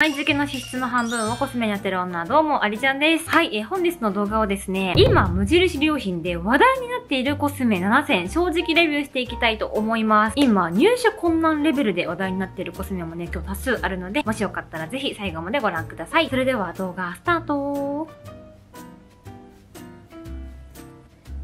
毎月の支出の半分をコスメに当てる女、どうも、ありちゃんです。はい、えー本日の動画をですね、今、無印良品で話題になっているコスメ7選、正直レビューしていきたいと思います。今、入手困難レベルで話題になっているコスメもね、今日多数あるので、もしよかったらぜひ最後までご覧ください。それでは動画スタート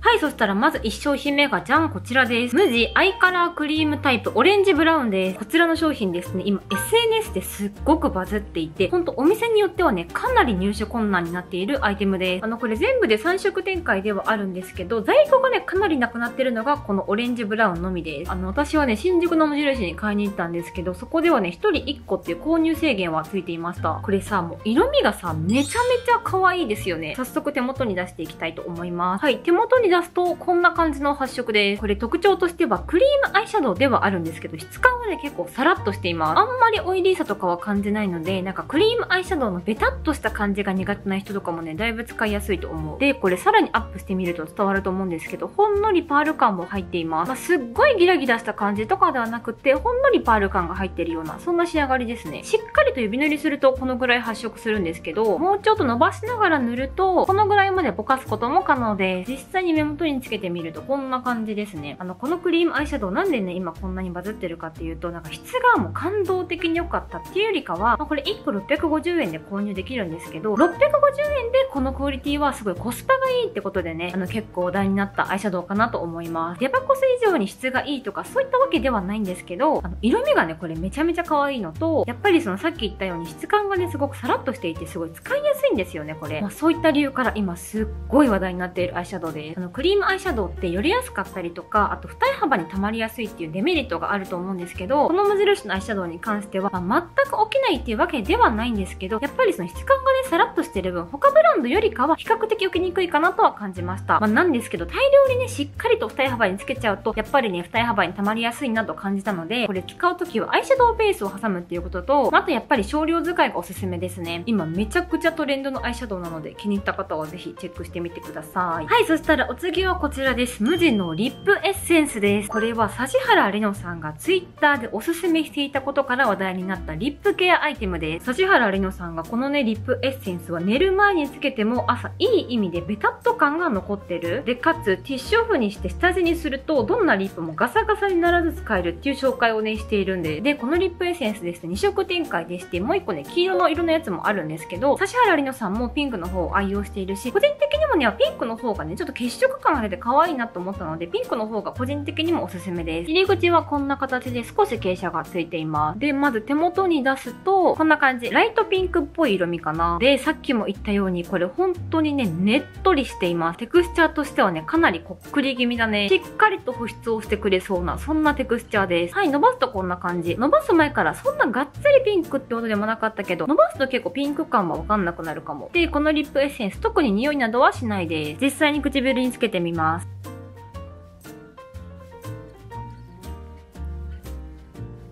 はい、そしたらまず1商品目がじゃん、こちらです。 MUJI アイカラークリームタイプオレンジブラウンです。こちらの商品ですね、今 SNS ですっごくバズっていて、ほんとお店によってはね、かなり入手困難になっているアイテムです。あの、これ全部で3色展開ではあるんですけど、在庫がね、かなりなくなってるのがこのオレンジブラウンのみです。あの、私はね、新宿の無印に買いに行ったんですけど、そこではね、1人1個っていう購入制限はついていました。これさ、もう色味がさ、めちゃめちゃ可愛いですよね。早速手元に出していきたいと思います。はい、手元に出すとこんな感じの発色です。これ特徴としてはクリームアイシャドウではあるんですけど、質感はね、結構サラッとしています。あんまりオイリーさとかは感じないので、なんかクリームアイシャドウのベタっとした感じが苦手な人とかもね、だいぶ使いやすいと思う。で、これさらにアップしてみると伝わると思うんですけど、ほんのりパール感も入っています。まあ、すっごいギラギラした感じとかではなくて、ほんのりパール感が入ってるような、そんな仕上がりですね。しっかりと指塗りするとこのぐらい発色するんですけど、もうちょっと伸ばしながら塗ると、このぐらいまでぼかすことも可能です。実際に目元につけてみるとこんな感じですね。あの、このクリームアイシャドウなんでね、今こんなにバズってるかっていうと、なんか質がもう感動的に良かったっていうよりかは、まあ、これ1個650円で購入できるんですけど、650円でこのクオリティはすごいコスパがいいってことでね、あの結構話題になったアイシャドウかなと思います。デパコス以上に質がいいとかそういったわけではないんですけど、あの色味がね、これめちゃめちゃ可愛いのと、やっぱりそのさっき言ったように質感がね、すごくサラッとしていてすごい使いやすいんですよね、これ。まあ、そういった理由から今すっごい話題になっているアイシャドウです。のクリームアイシャドウってよりやすかったりとか、あと二重幅に溜まりやすいっていうデメリットがあると思うんですけど、この無印のアイシャドウに関しては、まあ、全く起きないっていうわけではないんですけど、やっぱりその質感がね、さらっとしてる分、他ブランドよりかは比較的受けにくいかなとは感じました。まあ、なんですけど、大量にね、しっかりと二重幅につけちゃうと、やっぱりね、二重幅に溜まりやすいなと感じたので、これ使うときはアイシャドウベースを挟むっていうことと、まあとやっぱり少量使いがおすすめですね。今めちゃくちゃトレンドのアイシャドウなので、気に入った方はぜひチェックしてみてください。はい、そしたらお次はこちらです。無地のリップエッセンスです。これは指原莉乃さんがツイッターでおすすめしていたことから話題になったリップケアアイテムです。指原莉乃さんがこのね、リップエッセンスは寝る前につけても朝いい意味でベタっと感が残ってる。で、かつティッシュオフにして下地にすると、どんなリップもガサガサにならず使えるっていう紹介をね、しているんで。で、このリップエッセンスですね、2色展開でして、もう1個ね、黄色の色のやつもあるんですけど、指原莉乃さんもピンクの方を愛用しているし、個人的にもね、ピンクの方がね、ちょっと血色感が出て可愛いなと思ったので、ピンクの方が個人的にもおすすめです。入り口はこんな形で少し傾斜がついています。で、まず手元に出すと、こんな感じ。ライトピンクっぽい色味かな。で、さっきも言ったように、これ本当にね、ねっとりしています。テクスチャーとしてはね、かなりこっくり気味だね。しっかりと保湿をしてくれそうな、そんなテクスチャーです。はい、伸ばすとこんな感じ。伸ばす前からそんながっつりピンクってことでもなかったけど、伸ばすと結構ピンク感はわかんなくなるかも。で、このリップエッセンス、特に匂いなどはしないです。実際に唇につけてみます。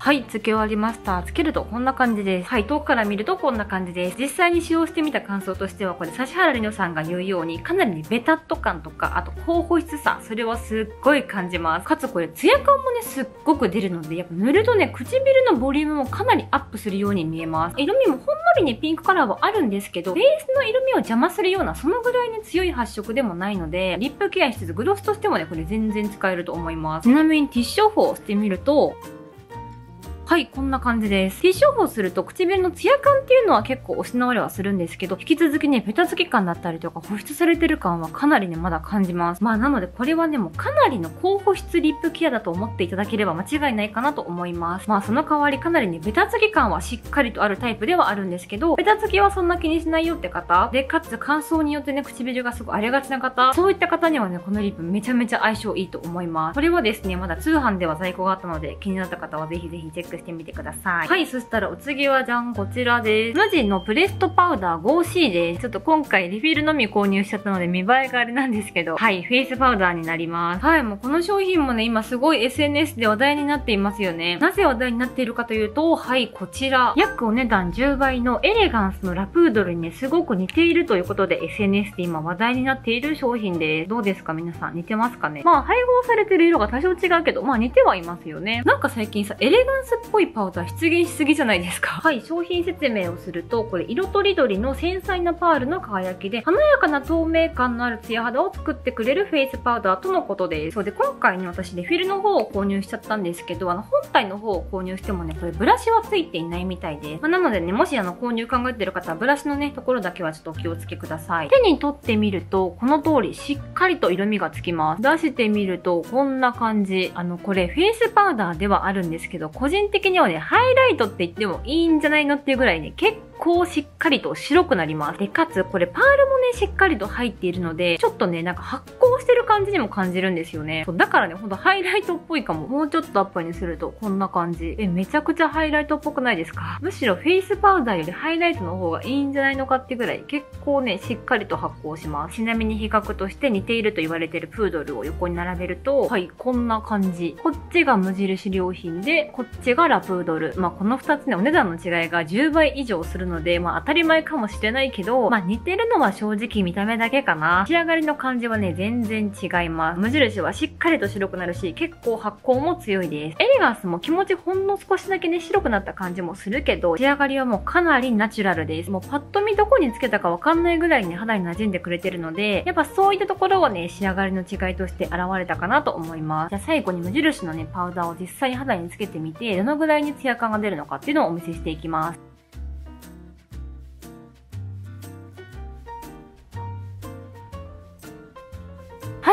はい、付け終わりました。つけるとこんな感じです。はい、遠くから見るとこんな感じです。実際に使用してみた感想としては、これ、指原莉乃さんが言うように、かなりね、ベタっと感とか、あと高保湿さ、それはすっごい感じます。かつこれ、ツヤ感もね、すっごく出るので、やっぱ塗るとね、唇のボリュームもかなりアップするように見えます。色味もほんりね、ピンクカラーはあるんですけど、ベースの色味を邪魔するような、そのぐらいね、強い発色でもないので、リップケアしつつ、グロスとしてもね、これ全然使えると思います。ちなみにティッシュオフをしてみると、はい、こんな感じです。ティッシュオフをすると唇のツヤ感っていうのは結構失われはするんですけど、引き続きね、ペタつき感だったりとか保湿されてる感はかなりね、まだ感じます。まあなのでこれはね、もうかなりの高保湿リップケアだと思っていただければ間違いないかなと思います。まあその代わりかなりね、ベタつき感はしっかりとあるタイプではあるんですけど、ベタつきはそんな気にしないよって方、で、かつ乾燥によってね、唇がすごい荒れがちな方、そういった方にはね、このリップめちゃめちゃ相性いいと思います。これはですね、まだ通販では在庫があったので、気になった方はぜひぜひチェックしてみてください。はい、そしたらお次はじゃん、こちらです。無地のプレストパウダー 5C です。ちょっと今回リフィルのみ購入しちゃったので見栄えがあれなんですけど、はい、フェイスパウダーになります。はい、もうこの商品もね、今すごい SNS で話題になっていますよね。なぜ話題になっているかというと、はい、こちら。約お値段10倍のエレガンスのラプードルにね、すごく似ているということで SNS で今話題になっている商品です。どうですか？皆さん似てますかね？まあ配合されてる色が多少違うけど、まあ似てはいますよね。なんか最近さ、エレガンスっぽいパウダー出現しすぎじゃないですか？はい、商品説明をすると、これ色とりどりの繊細なパールの輝きで、華やかな透明感のあるツヤ肌を作ってくれるフェイスパウダーとのことです。そうで、今回ね、私レフィルの方を購入しちゃったんですけど、あの、本体の方を購入してもね、これブラシはついていないみたいです。まあ、なのでね、もしあの、購入考えてる方は、ブラシのね、ところだけはちょっとお気をつけください。手に取ってみると、この通りしっかりと色味がつきます。出してみると、こんな感じ。あの、これフェイスパウダーではあるんですけど、個人的的にはね、ハイライトって言ってもいいんじゃないのっていうぐらいね、結構しっかりと白くなります。で、かつ、これパールもね、しっかりと入っているので、ちょっとね、なんか発光してる感じにも感じるんですよね。だからね、ほんとハイライトっぽいかも。もうちょっとアップにすると、こんな感じ。え、めちゃくちゃハイライトっぽくないですか？むしろフェイスパウダーよりハイライトの方がいいんじゃないのかってぐらい、結構ね、しっかりと発光します。ちなみに比較として似ていると言われてるラプードルを横に並べると、はい、こんな感じ。こっちが無印良品で、こっちがラプードル。まあ、この2つね、お値段の違いが10倍以上するので、まあ、当たり前かもしれないけど、まあ、似てるのは正直見た目だけかな。仕上がりの感じはね、全全然違います。無印はしっかりと白くなるし、結構発光も強いです。エレガンスも気持ちほんの少しだけね、白くなった感じもするけど、仕上がりはもうかなりナチュラルです。もうパッと見どこにつけたかわかんないぐらいね、肌に馴染んでくれてるので、やっぱそういったところはね、仕上がりの違いとして現れたかなと思います。じゃあ最後に無印のね、パウダーを実際に肌につけてみて、どのぐらいにツヤ感が出るのかっていうのをお見せしていきます。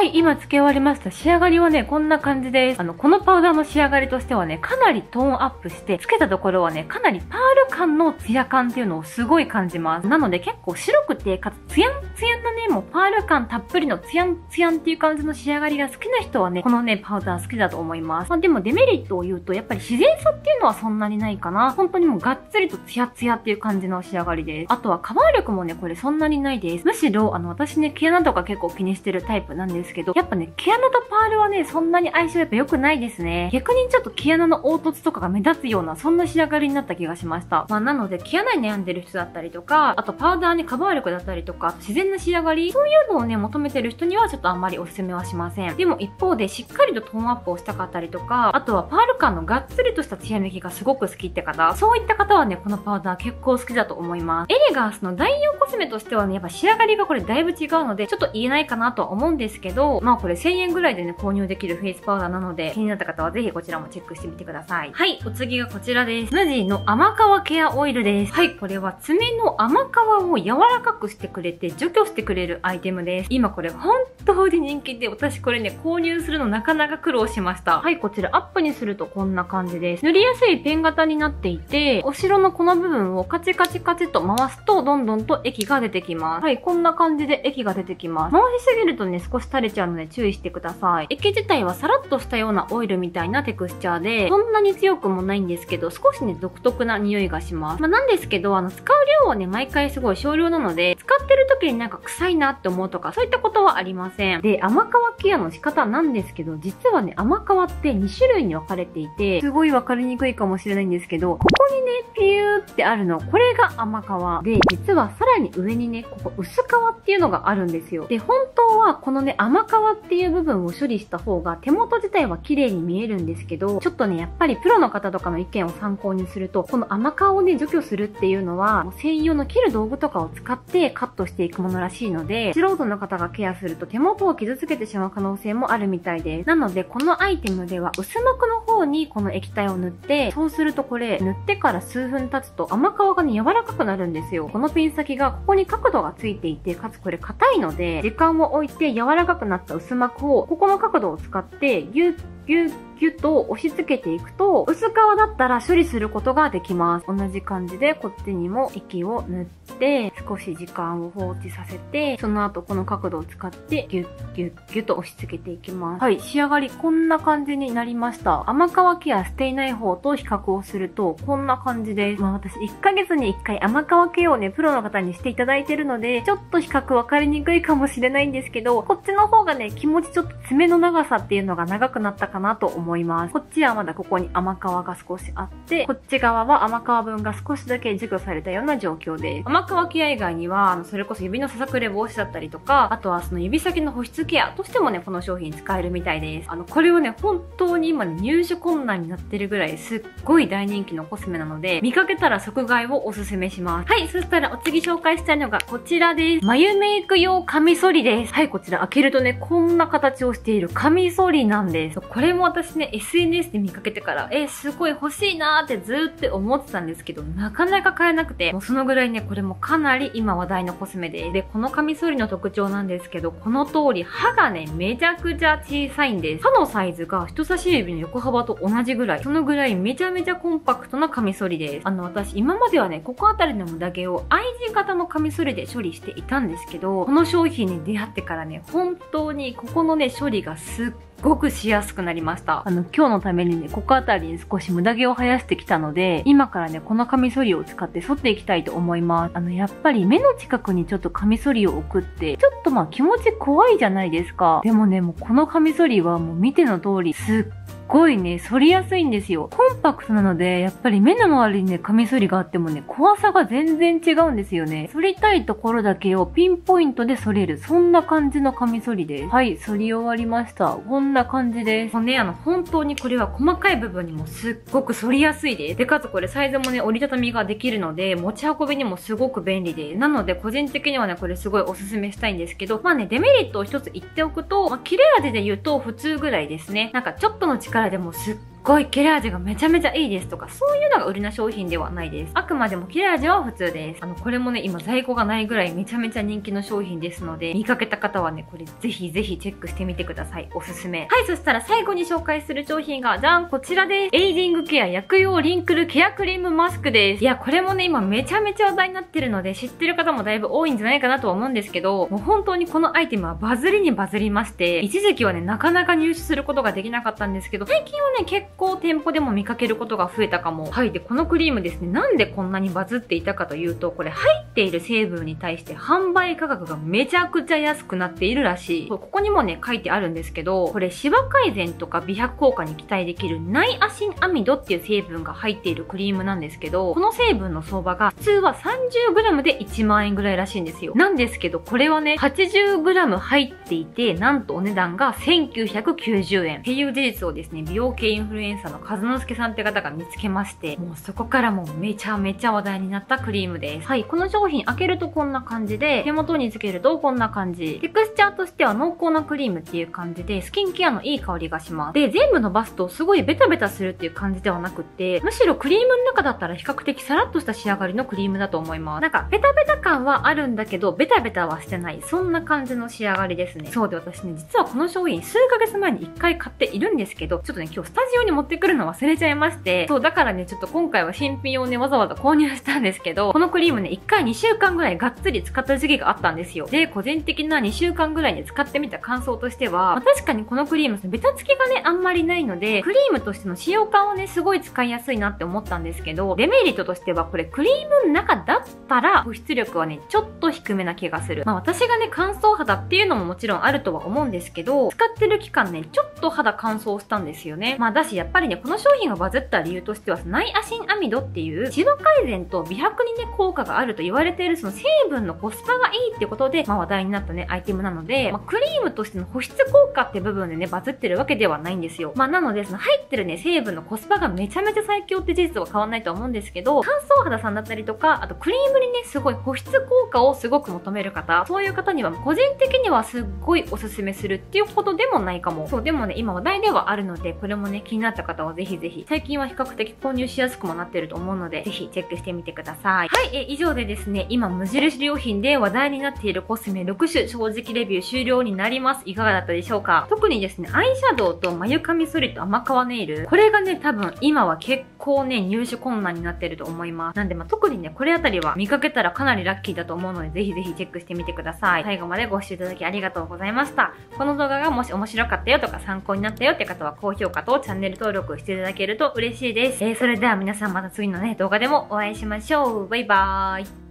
い、今付け終わりました。仕上がりはね、こんな感じです。あの、このパウダーの仕上がりとしてはね、かなりトーンアップして、付けたところはね、かなりパール感のツヤ感っていうのをすごい感じます。なので結構白くて、かつツヤンツヤンなね、もうパール感たっぷりのツヤンツヤンっていう感じの仕上がりが好きな人はね、このね、パウダー好きだと思います。まあ、でもデメリットを言うと、やっぱり自然さっていうのはそんなにないかな。本当にもうがっつりとツヤツヤっていう感じの仕上がりです。あとはカバー力もね、これそんなにないです。むしろ、あの、私ね、毛穴とか結構気にしてるタイプなんですけど、やっぱね、毛穴とパールはね、そんなに相性やっぱ良くないですね。逆にちょっと毛穴の凹凸とかが目立つような、そんな仕上がりになった気がしました。まあなので、毛穴に悩んでる人だったりとか、あとパウダーにカバー力だったりとか、自然な仕上がり、そういうのをね、求めてる人にはちょっとあんまりおすすめはしません。でも一方で、しっかりとトーンアップをしたかったりとか、あとはパール感のがっつりとしたツヤ抜きがすごく好きって方、そういった方はね、このパウダー結構好きだと思います。エレガンスの代用コスメとしてはね、やっぱ仕上がりがこれだいぶ違うので、ちょっと言えないかなとは思うんですけど、まあこれ1000円ぐらいでね、購入できるフェイスパウダーなので、気になった方はぜひこちらもチェックしてみてください。はい、お次がこちらです。 MUJI の甘皮ケアオイルです。はい、これは爪の甘皮を柔らかくしてくれて除去してくれるアイテムです。今これ本当に人気で、私これね、購入するのなかなか苦労しました。はい、こちらアップにするとこんな感じです。塗りやすいペン型になっていて、後ろのこの部分をカチカチカチと回すと、どんどんと液が出てきます。はい、こんな感じで液が出てきます。回しすぎるとね、少し垂れちゃうので注意してください。液自体はさらっとしたようなオイルみたいなテクスチャーで、そんなに強くもないんですけど、少しね、独特な匂いがします。まあ、なんですけど、あの、使う量はね、毎回すごい少量なので、使ってる時になんか臭いなって思うとか、そういったことはありません。で、甘皮ケアの仕方なんですけど、実はね、甘皮って2種類に分かれていて、すごい分かりにくいかもしれないんですけど、ここにね、ピューってあるの、これが甘皮。で、実はさらに上にね、ここ薄皮っていうのがあるんですよ。で、本当はこのね、甘皮っていう部分を処理した方が手元自体は綺麗に見えるんですけど、ちょっとね、やっぱりプロの方とかの意見を参考にすると、この甘皮をね、除去するっていうのは、専用の切る道具とかを使ってカットしていくものらしいので、素人の方がケアすると手元を傷つけてしまう可能性もあるみたいです。なので、このアイテムでは薄膜の方にこの液体を塗って、そうするとこれ、塗ってから数分経つと甘皮がね、柔らかくなるんですよ。このピン先がここに角度がついていて、かつこれ硬いので、時間を置いて柔らかくなった薄膜を、ここの角度を使ってぎゅっぎゅっギュッと押し付けていくと、薄皮だったら処理することができます。同じ感じでこっちにも液を塗って、少し時間を放置させて、その後この角度を使ってギュッギュッギュッと押し付けていきます。はい、仕上がりこんな感じになりました。甘皮ケアしていない方と比較をすると、こんな感じです。まあ私1ヶ月に1回甘皮ケアをね、プロの方にしていただいてるので、ちょっと比較分かりにくいかもしれないんですけど、こっちの方がね、気持ちちょっと爪の長さっていうのが長くなったかなと思思います。こっちはまだここに甘皮が少しあって、こっち側は甘皮分が少しだけ除去されたような状況です。甘皮ケア以外には、あの、それこそ指のささくれ防止だったりとか、あとはその指先の保湿ケアとしてもね、この商品使えるみたいです。あの、これをね、本当に今ね、入手困難になってるぐらいすっごい大人気のコスメなので、見かけたら即買いをおすすめします。はい、そしたらお次紹介したいのがこちらです。眉メイク用カミソリです。はい、こちら開けるとね、こんな形をしているカミソリなんです。これも私ね、SNS で見かけてから、えー、すごい欲しいなーってずーって思ってたんですけど、なかなか買えなくて、もうそのぐらいね、これもかなり今話題のコスメで、で、このカミソリの特徴なんですけど、この通り歯がね、めちゃくちゃ小さいんです。歯のサイズが人差し指の横幅と同じぐらい、そのぐらいめちゃめちゃコンパクトなカミソリです。あの、私今まではね、ここあたりの無駄毛を I 字型のカミソリで処理していたんですけど、この商品に出会ってからね、本当にここのね、処理がすっごくしやすくなりました。あの、今日のためにね、ここあたりに少し無駄毛を生やしてきたので、今からね、このカミソリを使って剃っていきたいと思います。あの、やっぱり目の近くにちょっとカミソリを置くって、ちょっとまあ気持ち怖いじゃないですか。でもね、もうこのカミソリはもう見ての通り、すっごいね、反りやすいんですよ。コンパクトなので、やっぱり目の周りにね、カミソリがあってもね、怖さが全然違うんですよね。反りたいところだけをピンポイントで反れる。そんな感じのカミソリです。はい、反り終わりました。こんな感じです。ね、あの、本当にこれは細かい部分にもすっごく反りやすいです。で、かつこれサイズもね、折りたたみができるので、持ち運びにもすごく便利です。なので、個人的にはね、これすごいおすすめしたいんですけど、まあね、デメリットを一つ言っておくと、まあ、切れ味で言うと普通ぐらいですね。なんかちょっとの力からでもすっごい切れ味がめちゃめちゃいいですとか、そういうのが売りな商品ではないです。あくまでも切れ味は普通です。あの、これもね、今在庫がないぐらいめちゃめちゃ人気の商品ですので、見かけた方はね、これぜひぜひチェックしてみてください。おすすめ。はい、そしたら最後に紹介する商品が、じゃん、こちらです。エイジングケア薬用リンクルケアクリームマスクです。いや、これもね、今めちゃめちゃ話題になってるので、知ってる方もだいぶ多いんじゃないかなとは思うんですけど、もう本当にこのアイテムはバズりにバズりまして、一時期はね、なかなか入手することができなかったんですけど、最近はね、結構店舗でも見かけることが増えたかも。はい。で、このクリームですね、なんでこんなにバズっていたかというと、これ入っている成分に対して販売価格がめちゃくちゃ安くなっているらしい。ここにもね、書いてあるんですけど、これ、シワ改善とか美白効果に期待できるナイアシンアミドっていう成分が入っているクリームなんですけど、この成分の相場が普通は 30g で1万円ぐらいらしいんですよ。なんですけど、これはね、80g 入っていて、なんとお値段が1990円っていう事実をですね、美容系インフルエンサーの和之助さんって方が見つけまして、もうそこからもうめちゃめちゃ話題になったクリームです。はい、この商品開けるとこんな感じで、手元につけるとこんな感じ。テクスチャーとしては濃厚なクリームっていう感じで、スキンケアのいい香りがします。で、全部伸ばすとすごいベタベタするっていう感じではなくて、むしろクリームの中だったら比較的サラッとした仕上がりのクリームだと思います。なんか、ベタベタ感はあるんだけど、ベタベタはしてない。そんな感じの仕上がりですね。そうで私ね、実はこの商品数ヶ月前に1回買っているんですけど、ちょっとね、今日スタジオに持ってくるの忘れちゃいまして、そう、だからね、ちょっと今回は新品をね、わざわざ購入したんですけど、このクリームね、1回2週間ぐらいがっつり使った時期があったんですよ。で、個人的な2週間ぐらいに使ってみた感想としては、まあ、確かにこのクリーム、ベタつきがね、あんまりないので、クリームとしての使用感をね、すごい使いやすいなって思ったんですけど、デメリットとしては、これクリームの中だったら、保湿力はね、ちょっと低めな気がする。まあ私がね、乾燥肌っていうのももちろんあるとは思うんですけど、使ってる期間ね、ちょっとと肌乾燥したんですよね。まあだし、やっぱりね、この商品がバズった理由としては、ナイアシンアミドっていうシワ改善と美白にね、効果があると言われているその成分のコスパがいいってことで、まあ話題になったね、アイテムなので、まあクリームとしての保湿効果って部分でね、バズってるわけではないんですよ。まあなので、その入ってるね、成分のコスパがめちゃめちゃ最強って事実は変わんないと思うんですけど、乾燥肌さんだったりとか、あとクリームにね、すごい保湿効果をすごく求める方、そういう方には個人的にはすっごいおすすめするっていうことでもないかも。そう、でもね、今話題ではあるので、これもね、気になった方はぜひぜひ、最近は比較的購入しやすくもなってると思うので、ぜひチェックしてみてください。はい、え、以上でですね、今無印良品で話題になっているコスメ6種正直レビュー終了になります。いかがだったでしょうか？特にですね、アイシャドウと眉髪ソリと甘皮ネイル、これがね、多分今は結構ね、入手困難になってると思います。なんでまあ、特にね、これあたりは見かけたらかなりラッキーだと思うので、ぜひぜひチェックしてみてください。最後までご視聴いただきありがとうございました。この動画がもし面白かったよとか参考になったよって方は高評価とチャンネル登録していただけると嬉しいです。えー、それでは皆さんまた次のね、動画でもお会いしましょう。バイバーイ。